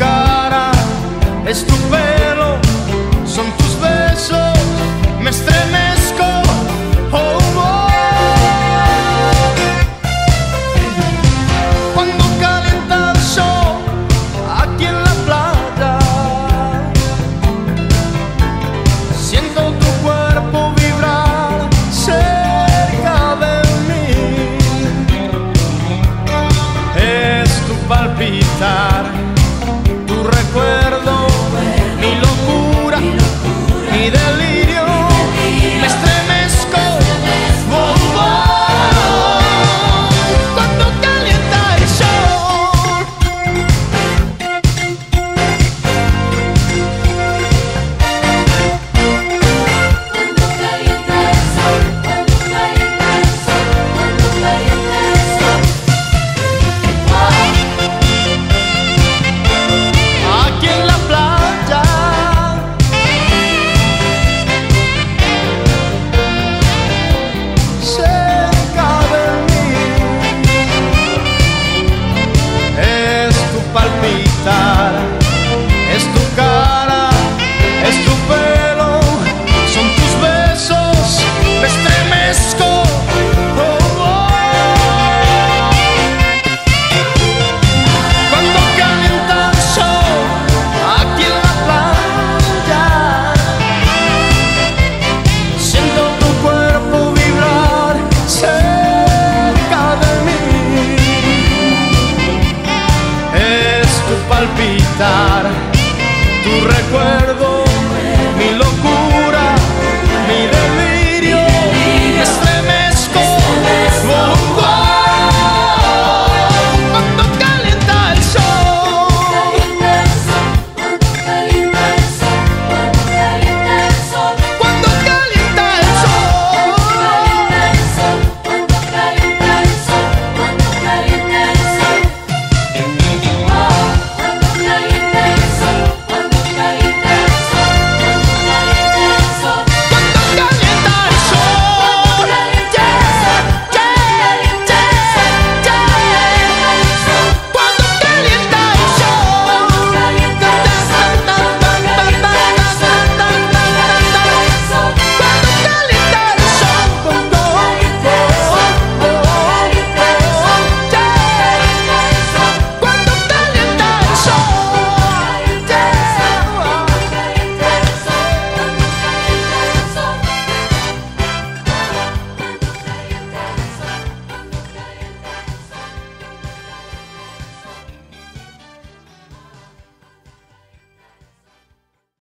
cara es. palpitar. Tu recuerdo